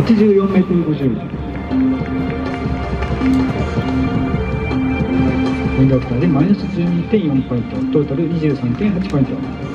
84メートル50。ポインドアクターでマイナス12.4ポイント、トータル23.8ポイント。